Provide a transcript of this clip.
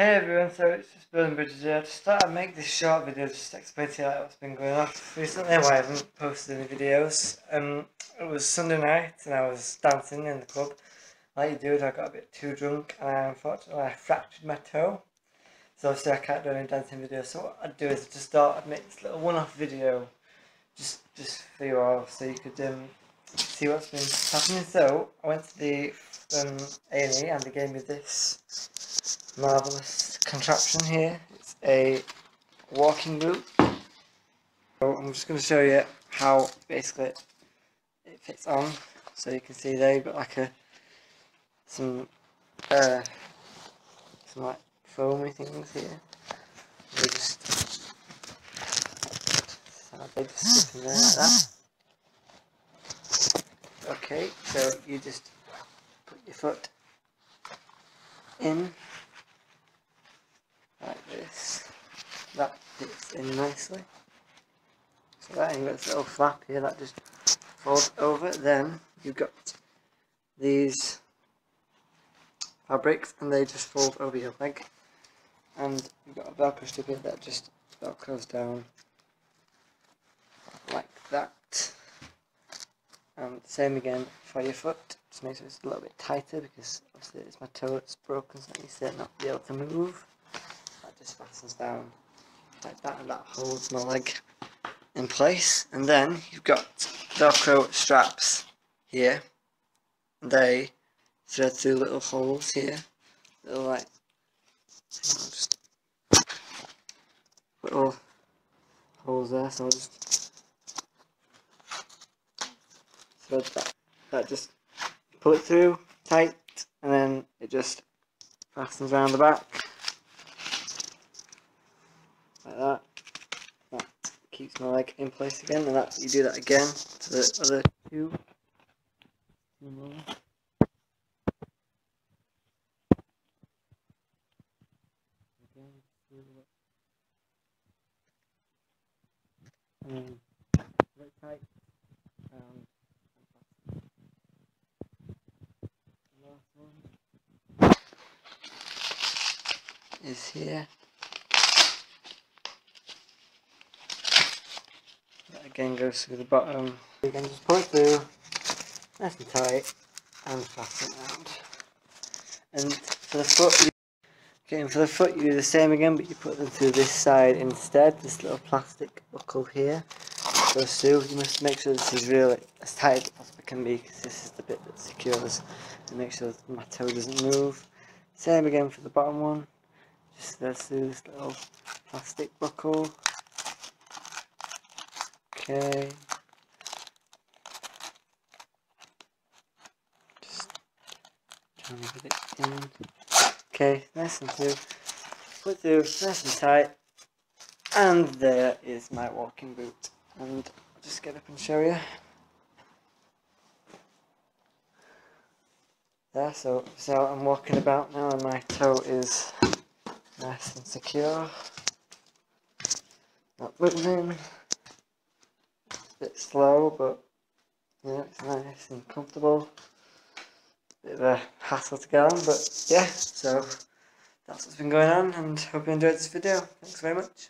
Hey everyone, so it's just Building Bridges here. Just thought I'd make this short video just to explain to you like, what's been going on recently, why I haven't posted any videos. Um, it was Sunday night and I was dancing in the club. Like you do, I got a bit too drunk and I, unfortunately I fractured my toe. So obviously I can't do any dancing videos, so what I'd do is I just thought I'd make this little one-off video just just for you all so you could um, see what's been happening. So I went to the um, A&E and they gave me this marvellous contraption here. It's a walking boot. So I'm just going to show you how basically it fits on. So you can see there you've got like a some uh, some like foamy things here. They just they just in there like that. Okay, so you just put your foot in like this. That fits in nicely. So that ain't got this little flap here that just folds over. Then you've got these fabrics and they just fold over your leg. And you've got a velcro strip here that just velcros down like that. And same again for your foot. Just make sure it's a little bit tighter because obviously it's my toe that's broken so it to not be able to move That just fastens down like that and that holds my leg in place. And then you've got velcro straps here. They thread through little holes here. Little like little holes there. So I'll just thread that. That just pull it through tight and then it just fastens around the back like that. That keeps my leg in place again, and that you do that again to the other two. Is here. Again goes through the bottom. You can just pull it through, nice and tight, and fasten around. And for the foot, you, okay, and for the foot you do the same again, but you put them through this side instead. This little plastic buckle here goes through. You must make sure this is really as tight as possibly can be, because this is the bit that secures and make sure that my toe doesn't move. Same again for the bottom one. Just goes through this little plastic buckle. Okay. Just trying to get it in. Okay, nice and through. Put through, nice and tight. And there is my walking boot. And I'll just get up and show you. There, so, so I'm walking about now and my toe is nice and secure. Not moving bit slow, but yeah, it's nice and comfortable. Bit of a hassle to get on, but yeah, so that's what's been going on, and hope you enjoyed this video. Thanks very much.